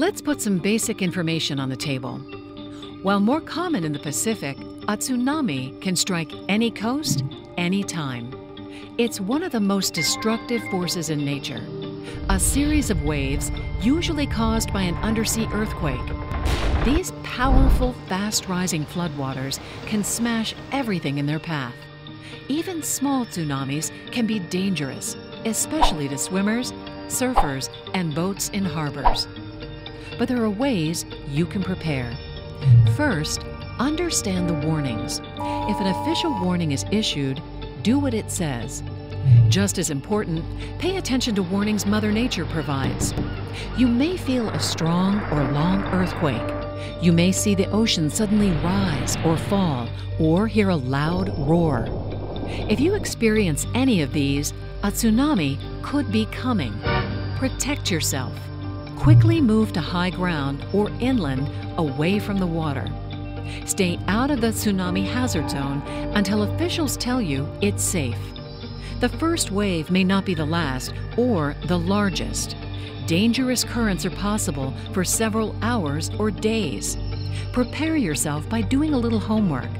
Let's put some basic information on the table. While more common in the Pacific, a tsunami can strike any coast, anytime. It's one of the most destructive forces in nature. A series of waves, usually caused by an undersea earthquake. These powerful, fast rising floodwaters can smash everything in their path. Even small tsunamis can be dangerous, especially to swimmers, surfers, and boats in harbors. But there are ways you can prepare. First, understand the warnings. If an official warning is issued, do what it says. Just as important, pay attention to warnings Mother Nature provides. You may feel a strong or long earthquake. You may see the ocean suddenly rise or fall, or hear a loud roar. If you experience any of these, a tsunami could be coming. Protect yourself. Quickly move to high ground or inland away from the water. Stay out of the tsunami hazard zone until officials tell you it's safe. The first wave may not be the last or the largest. Dangerous currents are possible for several hours or days. Prepare yourself by doing a little homework.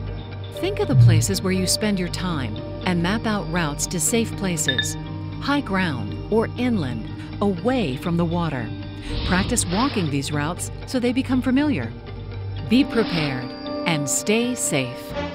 Think of the places where you spend your time and map out routes to safe places, high ground or inland, away from the water. Practice walking these routes so they become familiar. Be prepared and stay safe.